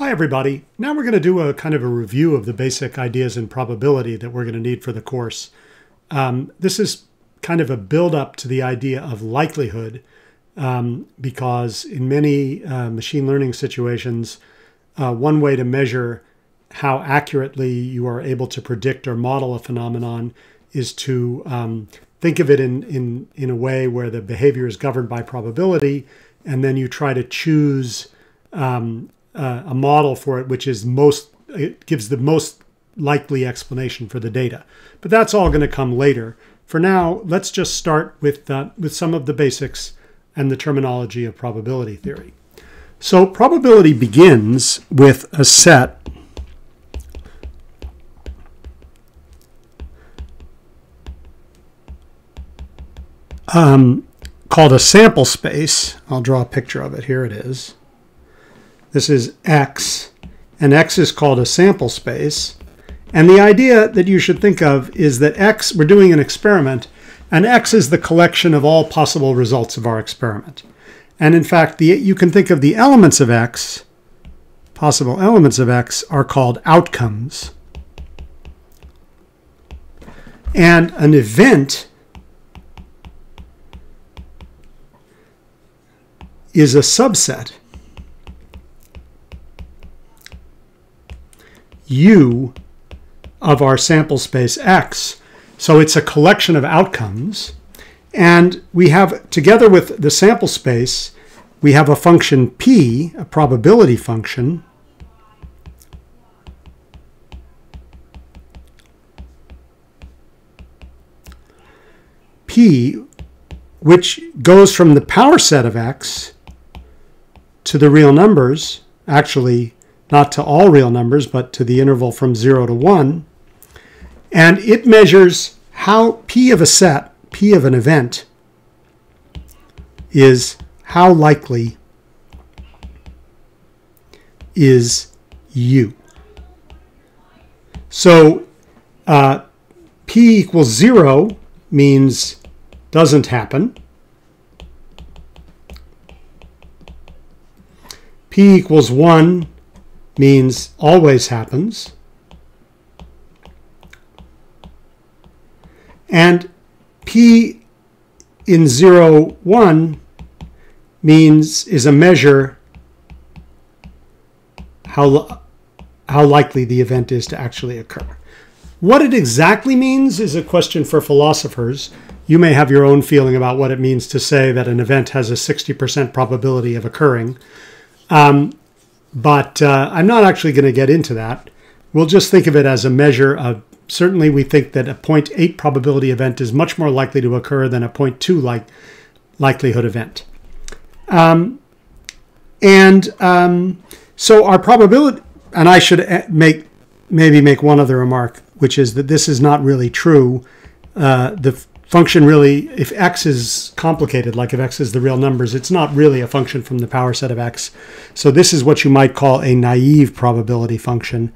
Hi everybody. Now we're going to do a kind of a review of the basic ideas in probability that we're going to need for the course. Um, this is kind of a build up to the idea of likelihood um, because in many uh, machine learning situations, uh, one way to measure how accurately you are able to predict or model a phenomenon is to um, think of it in, in, in a way where the behavior is governed by probability, and then you try to choose um, uh, a model for it which is most it gives the most likely explanation for the data. But that's all going to come later. For now, let's just start with uh, with some of the basics and the terminology of probability theory. So probability begins with a set um, called a sample space. I'll draw a picture of it. Here it is. This is X, and X is called a sample space. And the idea that you should think of is that X, we're doing an experiment, and X is the collection of all possible results of our experiment. And in fact, the, you can think of the elements of X, possible elements of X, are called outcomes. And an event is a subset U of our sample space X. So it's a collection of outcomes. And we have, together with the sample space, we have a function P, a probability function, P, which goes from the power set of X to the real numbers, actually not to all real numbers, but to the interval from 0 to 1. And it measures how P of a set, P of an event, is how likely is U. So uh, P equals 0 means doesn't happen. P equals 1 means always happens. And P in 0, 1 means is a measure how, how likely the event is to actually occur. What it exactly means is a question for philosophers. You may have your own feeling about what it means to say that an event has a 60% probability of occurring. Um, but uh, I'm not actually going to get into that. We'll just think of it as a measure of certainly we think that a 0.8 probability event is much more likely to occur than a 0.2 like likelihood event. Um, and um, so our probability, and I should uh, make maybe make one other remark, which is that this is not really true. Uh, the function really, if x is complicated, like if x is the real numbers, it's not really a function from the power set of x. So this is what you might call a naive probability function.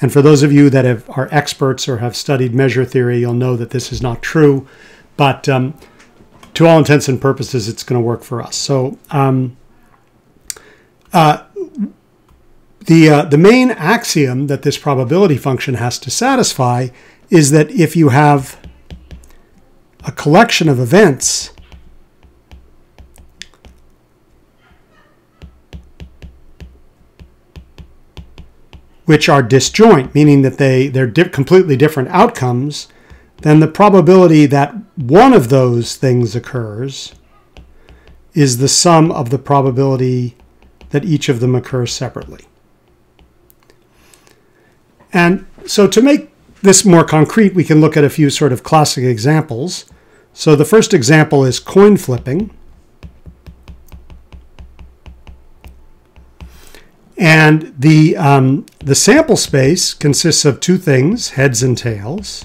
And for those of you that have, are experts or have studied measure theory, you'll know that this is not true. But um, to all intents and purposes, it's going to work for us. So um, uh, the, uh, the main axiom that this probability function has to satisfy is that if you have a collection of events which are disjoint, meaning that they, they're di completely different outcomes, then the probability that one of those things occurs is the sum of the probability that each of them occurs separately. And so to make this more concrete, we can look at a few sort of classic examples. So the first example is coin flipping. And the, um, the sample space consists of two things, heads and tails.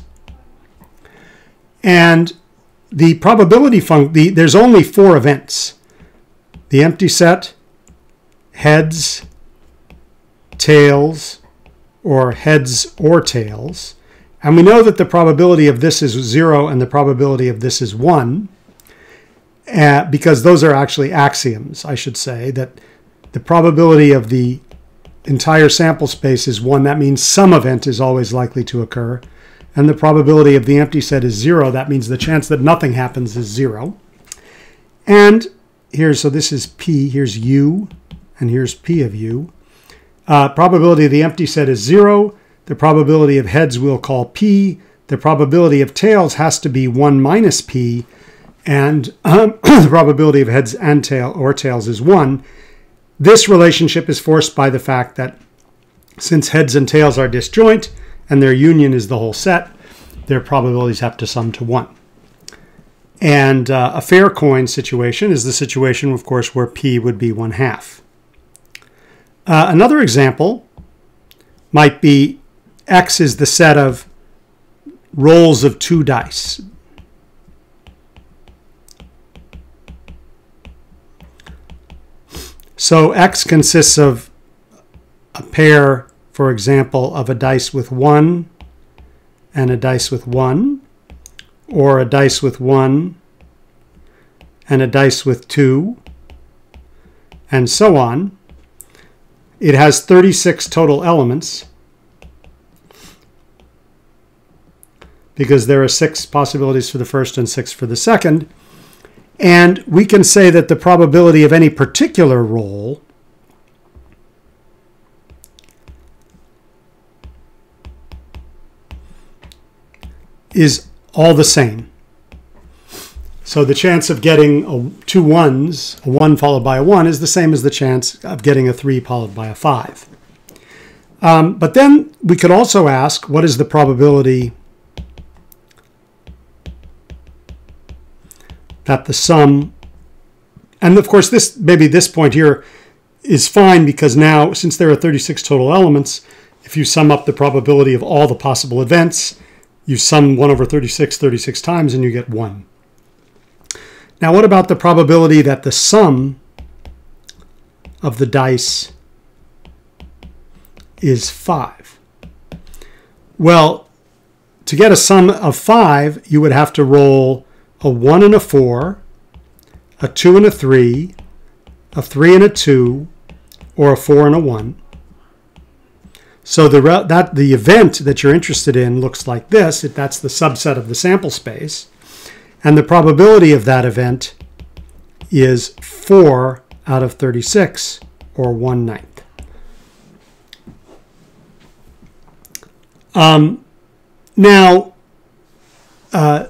And the probability function, the, there's only four events. The empty set, heads, tails, or heads or tails. And we know that the probability of this is zero and the probability of this is one, uh, because those are actually axioms, I should say, that the probability of the entire sample space is 1, that means some event is always likely to occur. And the probability of the empty set is 0, that means the chance that nothing happens is 0. And here, so this is P, here's U, and here's P of U. Uh, probability of the empty set is 0. The probability of heads we'll call P. The probability of tails has to be 1 minus P. And um, the probability of heads and tail or tails is 1. This relationship is forced by the fact that since heads and tails are disjoint and their union is the whole set, their probabilities have to sum to 1. And uh, a fair coin situation is the situation, of course, where P would be 1 half. Uh, another example might be X is the set of rolls of two dice. So X consists of a pair, for example, of a dice with one and a dice with one, or a dice with one and a dice with two, and so on. It has 36 total elements because there are six possibilities for the first and six for the second. And we can say that the probability of any particular roll is all the same. So the chance of getting a, two ones, a one followed by a one, is the same as the chance of getting a three followed by a five. Um, but then we could also ask, what is the probability that the sum, and of course this maybe this point here is fine because now since there are 36 total elements, if you sum up the probability of all the possible events, you sum 1 over 36 36 times and you get 1. Now, what about the probability that the sum of the dice is 5? Well, to get a sum of 5, you would have to roll a 1 and a 4, a 2 and a 3, a 3 and a 2, or a 4 and a 1. So the, that, the event that you're interested in looks like this. That's the subset of the sample space. And the probability of that event is 4 out of 36, or 1 ninth. Um, now, uh,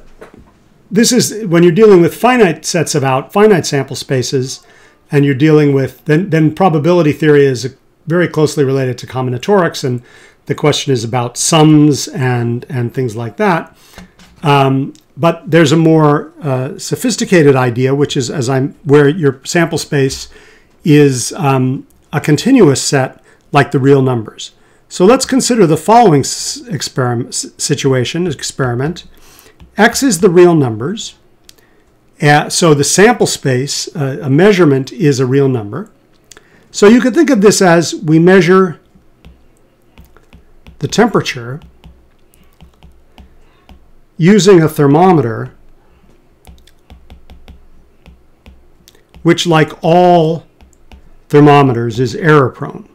this is when you're dealing with finite sets of out, finite sample spaces, and you're dealing with, then, then probability theory is very closely related to combinatorics, and the question is about sums and, and things like that. Um, but there's a more uh, sophisticated idea, which is as I'm where your sample space is um, a continuous set like the real numbers. So let's consider the following experiment situation experiment. X is the real numbers. Uh, so the sample space, uh, a measurement is a real number. So you could think of this as we measure the temperature using a thermometer, which like all thermometers is error prone.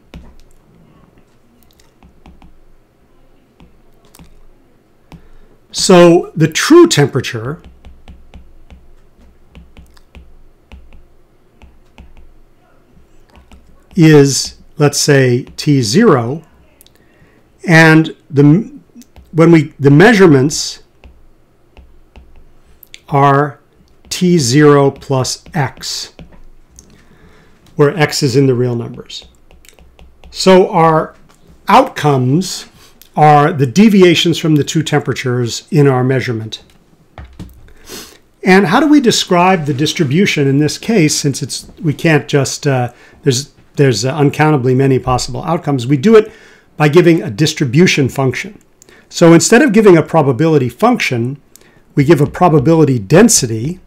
So the true temperature is, let's say, T0, and the when we the measurements are t0 plus x, where x is in the real numbers. So our outcomes are the deviations from the two temperatures in our measurement. And how do we describe the distribution in this case, since it's we can't just, uh, there's, there's uh, uncountably many possible outcomes. We do it by giving a distribution function. So instead of giving a probability function, we give a probability density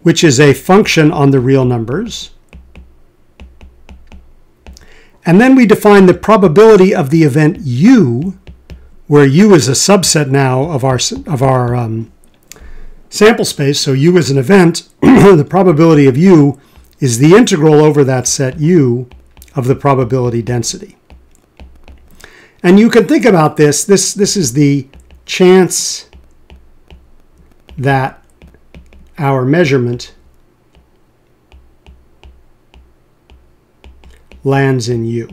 which is a function on the real numbers. And then we define the probability of the event u, where u is a subset now of our, of our um, sample space, so U is an event, the probability of U is the integral over that set U of the probability density. And you can think about this, this, this is the chance that our measurement lands in U.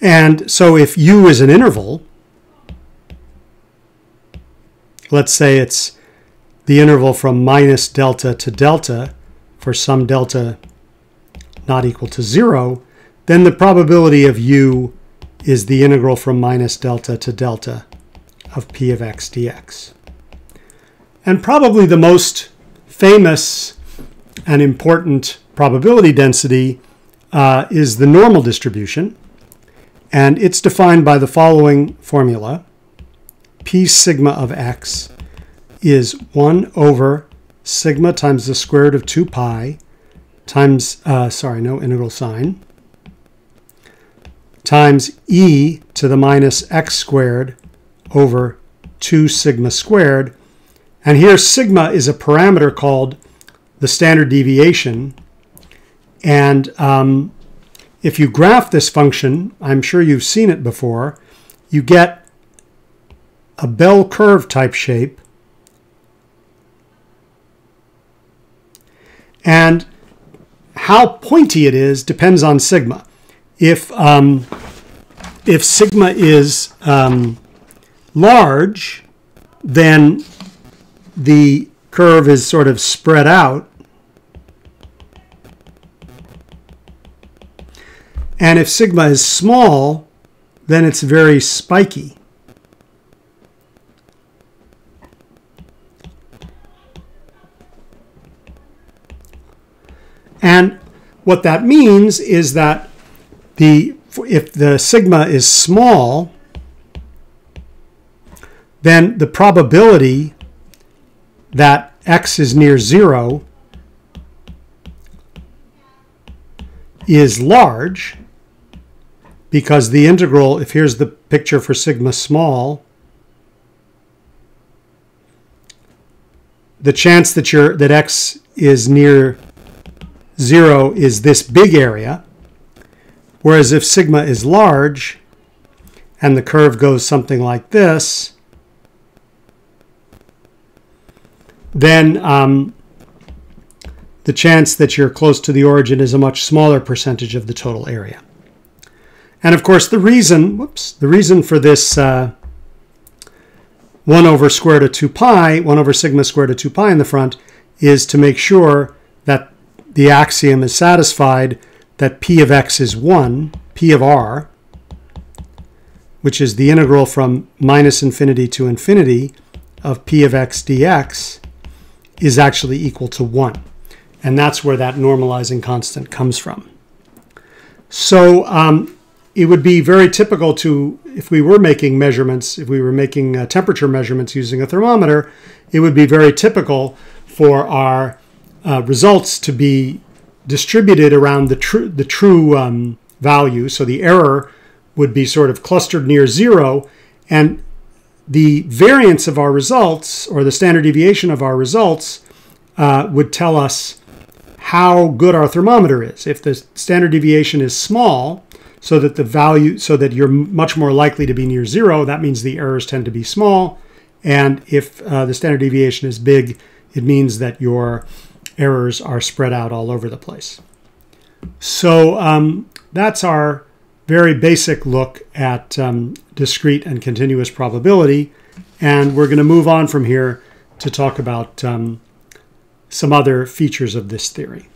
And so if U is an interval, let's say it's the interval from minus delta to delta for some delta not equal to zero, then the probability of u is the integral from minus delta to delta of p of x dx. And probably the most famous and important probability density uh, is the normal distribution. And it's defined by the following formula. P sigma of x is 1 over sigma times the square root of 2 pi times, uh, sorry, no integral sign, times e to the minus x squared over 2 sigma squared. And here sigma is a parameter called the standard deviation. And um, if you graph this function, I'm sure you've seen it before, you get a bell curve type shape. And how pointy it is depends on sigma. If, um, if sigma is um, large, then the curve is sort of spread out. And if sigma is small, then it's very spiky. And what that means is that the if the sigma is small, then the probability that x is near zero is large because the integral, if here's the picture for sigma small, the chance that you that x is near 0 is this big area, whereas if sigma is large and the curve goes something like this, then um, the chance that you're close to the origin is a much smaller percentage of the total area. And of course, the reason, whoops, the reason for this uh, 1 over square root of 2 pi, 1 over sigma square root of 2 pi in the front, is to make sure that the axiom is satisfied that p of x is 1, p of r, which is the integral from minus infinity to infinity of p of x dx, is actually equal to 1. And that's where that normalizing constant comes from. So um, it would be very typical to, if we were making measurements, if we were making uh, temperature measurements using a thermometer, it would be very typical for our uh, results to be distributed around the true the true um, value. So the error would be sort of clustered near zero, and the variance of our results or the standard deviation of our results uh, would tell us how good our thermometer is. If the standard deviation is small, so that the value, so that you're much more likely to be near zero, that means the errors tend to be small. And if uh, the standard deviation is big, it means that your errors are spread out all over the place. So um, that's our very basic look at um, discrete and continuous probability. And we're going to move on from here to talk about um, some other features of this theory.